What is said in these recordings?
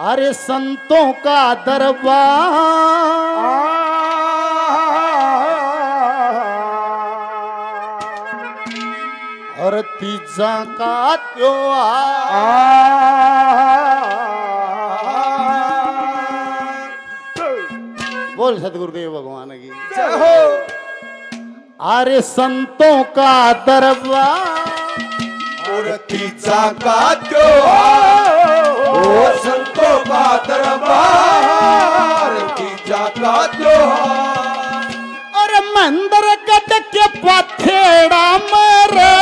अरे संतों का दरबार। और तीजा का त्योहार। बोल सदगुरुदेव भगवान की। हो। अरे संतों का दरबार। मूर्तिचा का त्योहार। दरबार की जाता त्योहार अरे मंदिर कट के पथेड़ा मरे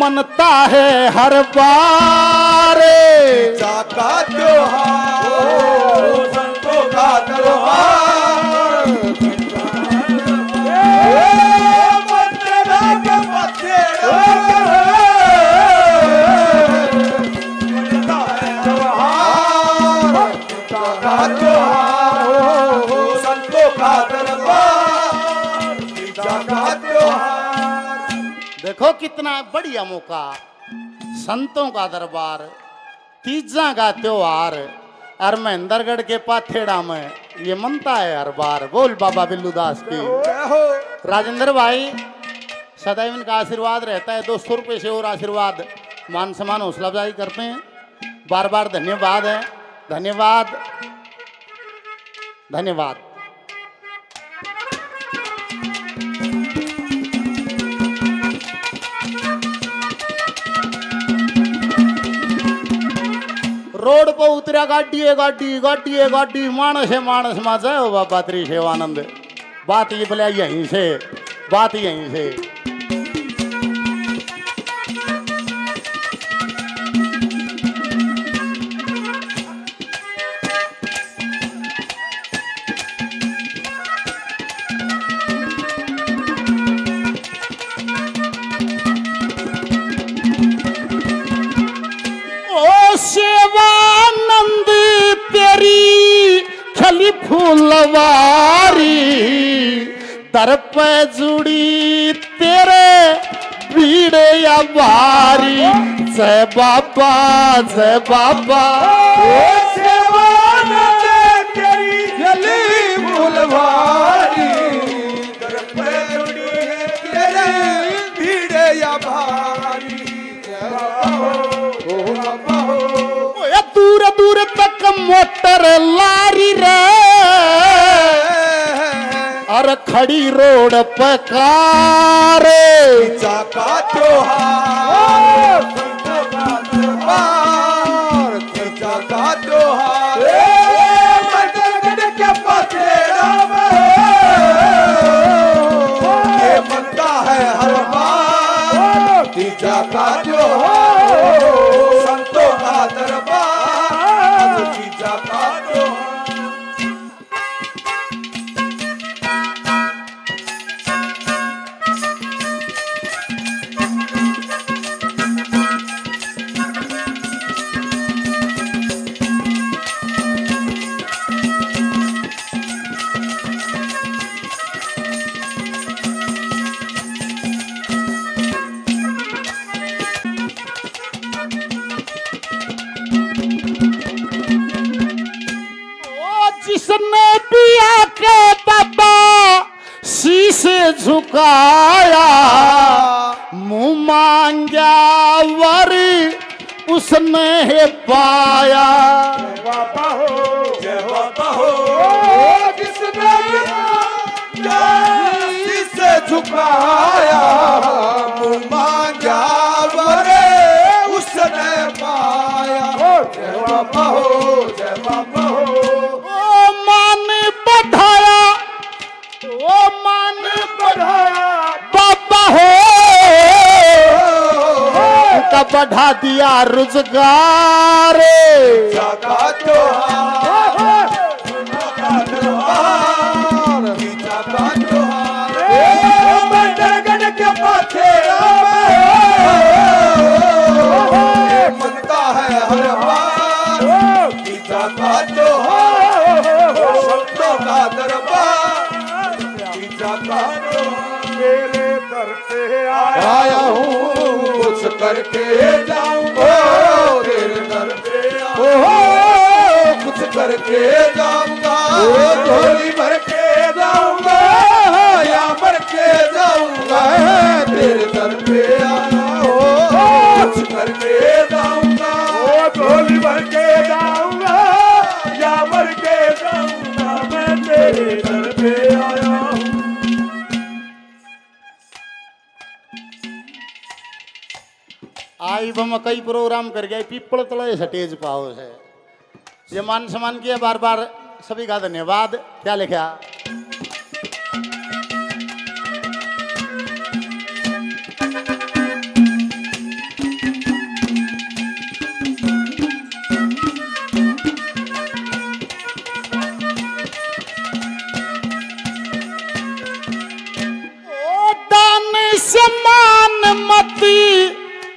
मनता है हर बार। जाता त्योहार देखो कितना बढ़िया मौका। संतों का दरबार तीजा का त्योहार और महेंद्रगढ़ के पाथेड़ा में। ये मनता है हर बार। बोल बाबा बिल्लू दास की। राजेंद्र भाई सदैव इनका आशीर्वाद रहता है। दो सौ रुपये से और आशीर्वाद। मान सम्मान हौसला अफजाई करते हैं। बार बार धन्यवाद है। धन्यवाद। धन्यवाद। रोड पर उतरिया, गाड़ी है, गाड़ी गाड़ी है, गाड़ी। मानस है, मानस मा जय हो बाबा, त्रि बात ये बोले दर पे जुड़ी तेरे भीड़ या बारी जय बाबा जय बाबा खड़ी रोड पे कारे। चाका त्योहार संतों का तीजा है संतों का दरबार तीजा का त्योहार झुकाया। मुँह मांगा वरी उसने पाया। बाबा हो। जय बाबा हो। किसने से झुकाया। मुँह मांगा वरे उसने पाया। जय बाबा हो। बढ़ा दिया रोज़गार. मनता है. ਕਰਕੇ ਜਾਊਂਗਾ ਕੁਛ ਕਰਕੇ ਜਾਊਂਗਾ। ਢੋਲੀ ਭਰ ਕੇ प्रोग्राम कर गया पीपल तले स्टेज पाओ है ये मान सम्मान किया बार बार सभी का धन्यवाद क्या लिखा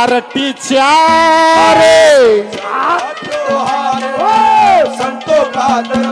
पार्टी चारे संतों का दरबार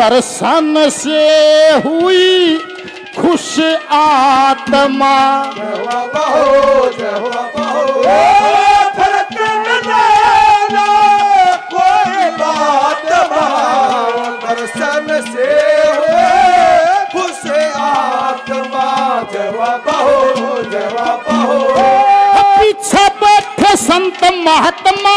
दर्शन से हुई खुश आत्मा। दर्शन से खुश आत्मा हो। बहो बहो पीछे बैठे संत महात्मा।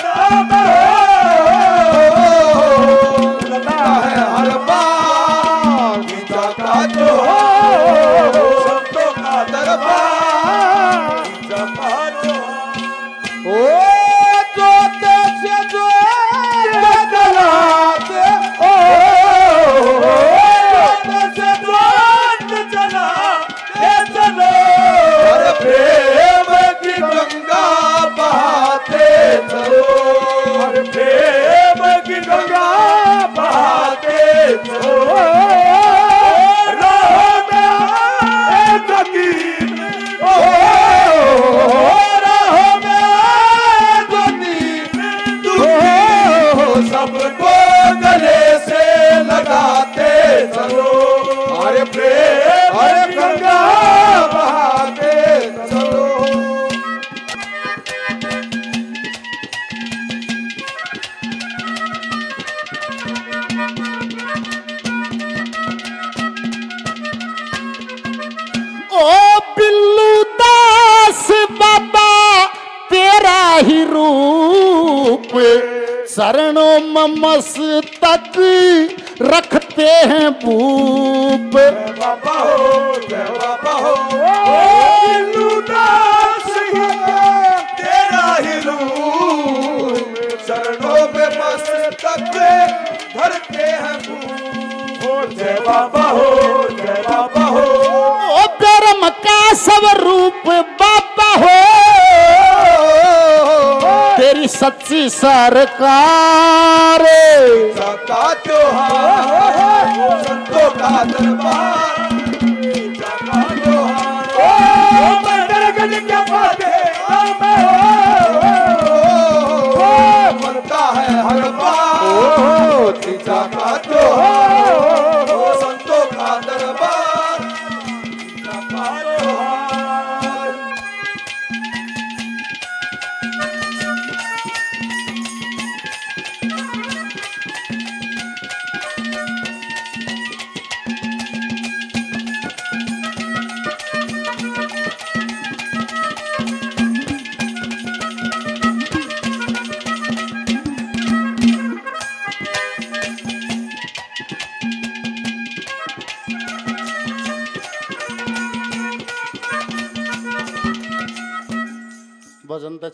ही रूप। शरणों में मस्तक रखते हैं भूप बाबा हो जय बाबा हो तेरा ही रूप चरणों में मस्तक धरते हैं फूल जय बाबा हो जय बाबा हो ओ धर्म का सब रूप हो सच्ची सरकार। का त्योहार संतों का दरबार बनता है। हर बार। का त्योहार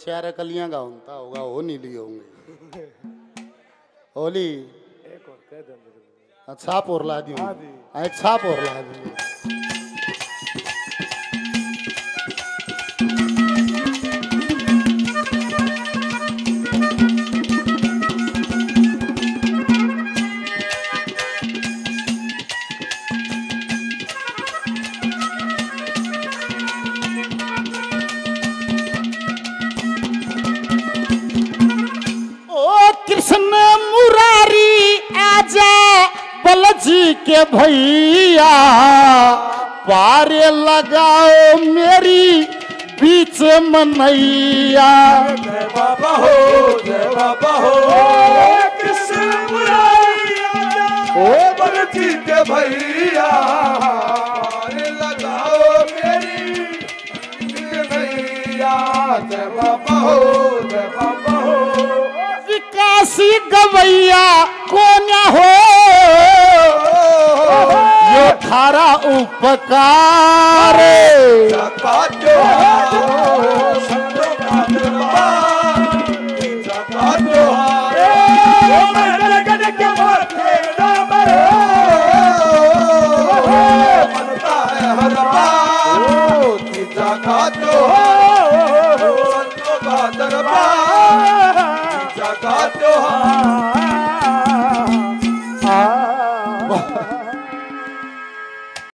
चार कलियाँ का होता होगा हो नहीं लिए होंगे। होली। एक और कह दे अच्छा पोर ला दी हाँ जी। एक छाप और ला दी बलजी भैया पारे लगाओ मेरी बीच मनैया। जय बाबा हो जय बाबा हो। ओ बलजी के भैया लगाओ मेरी जय बाबा हो जय बाबा हो। विकासी गवैया कोन्या हो? थारा उपकार।